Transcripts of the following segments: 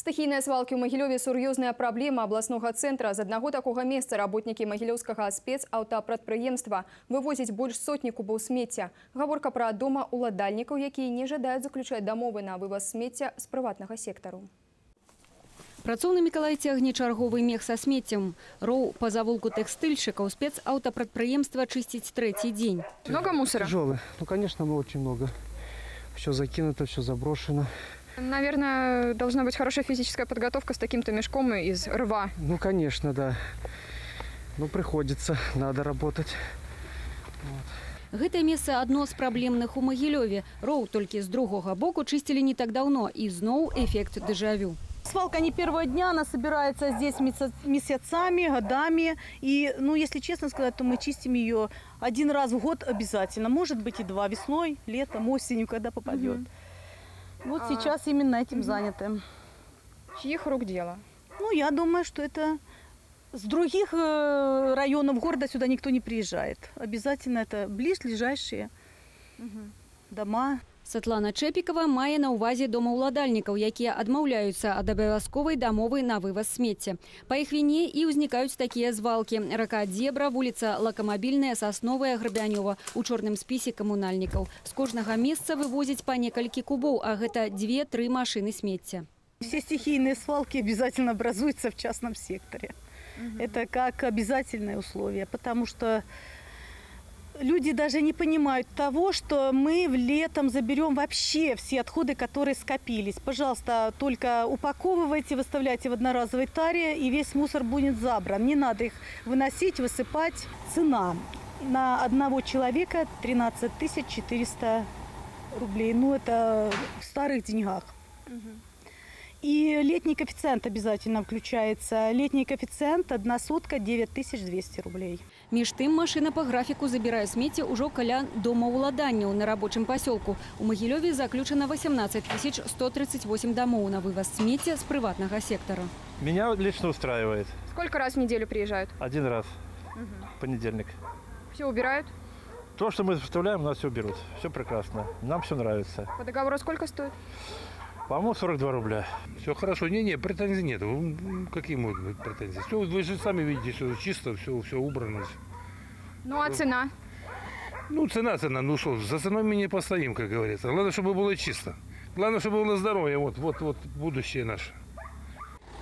Стыхійныя свалкі ў Магілёве сур'ёзная праблема абласнога цэнтра. З аднаго такога месца работнікі магілёўскага спецаўтапрадпрыемства вывозяць больш сотні кубаў смецця. Гаворка пра дома уладальнікаў, якія не жадаюць заключаць дамовы на вываз смецця з прыватнага сектару. Працоўны Миколай цягне чарговы мех са смеццем. Роў па завулку тэкстыльшчыкаў спецаўтапрадпрыемства чысціць трэці дзень. Много мусора? Тяжелый. Ну, конечно, мы очень много. Все закинуто, все заброшено. Наверное, должна быть хорошая физическая подготовка с таким-то мешком из рва. Ну, конечно, да. Ну, приходится, надо работать. Гэтае месца адно з праблемных у Магілёве. Роў толькі з другога боку чысцілі не так даўно і зноў эфект дэжавю. Свалка не первого дня, она собирается здесь меся- месяцами, годами. И, ну, если честно сказать, то мы чистим ее один раз в год обязательно. Может быть и два, весной, летом, осенью, когда попадет. Вот А, сейчас именно этим заняты. Чьих рук дело? Ну, я думаю, что это с других э, районов города сюда никто не приезжает. Обязательно это ближайшие дома. Сатлана Чэпікава мае на ўвазе домаўладальнікаў, якія адмаўляюцца ад абавязковай дамовы на вываз смецця. Па іх віне і ўзнікаюць такія звалкі. Рака Дзебра, вуліца Лакамабільная, Сасновая, Грабянёва. У чорным спісе камунальнікаў. З кожнага месца вывозяць па некалькі кубоў, а гэта дзве-тры машыны смецця. Все стихийные свалки обязательно образуются в частном секторе. Это как обязательное условие, потому что люди даже не понимают того, что мы в летом заберем вообще все отходы, которые скопились. Пожалуйста, только упаковывайте, выставляйте в одноразовой таре, и весь мусор будет забран. Не надо их выносить, высыпать. Цена на одного человека 13 400 рублей. Ну, это в старых деньгах. И летний коэффициент обязательно включается. Летний коэффициент одна сутка 9200 рублей. Між тым машына па графіку забірае смецце ўжо каля домаўладанняў на рабочым пасёлку. У Магілёве заключана 18 138 дамоў на вываз смецця з прыватнага сектара. Меня лично устраивает. Сколько раз в неделю приезжают? Один раз. Понедельник. Все убирают? То, что мы выставляем, у нас все берут. Все прекрасно. Нам все нравится. По договору сколько стоит? По-моему, 42 рубля. Все хорошо, не-не, претензий нет. М, Какие могут быть претензии? Все, вы же сами видите, все чисто, все, все убрано. Ну а цена? Ну, цена, цена, ну что, за ценой мы не постоим, как говорится. Главное, чтобы было чисто. Главное, чтобы было здоровье, вот, вот, вот будущее наше.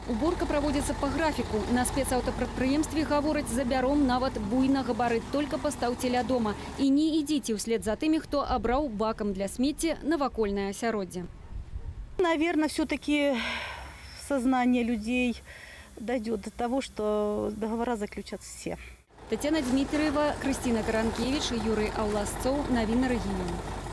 Уборка праводзіцца па графіку. На спецаўтапрадпрыемстве гавораць забяром нават буйна габарыт только пастаўце ля дома. І не ідзіце ўслед за тымі, хто абраў бакам для смецця навакольнае асяроддзе. Наверное, все-таки сознание людей дойдет до того, что договора заключат все. Тетяна Дмитриева, Кристина Каранкевич, Юрий Ауласцоў, Навіны рэгіён.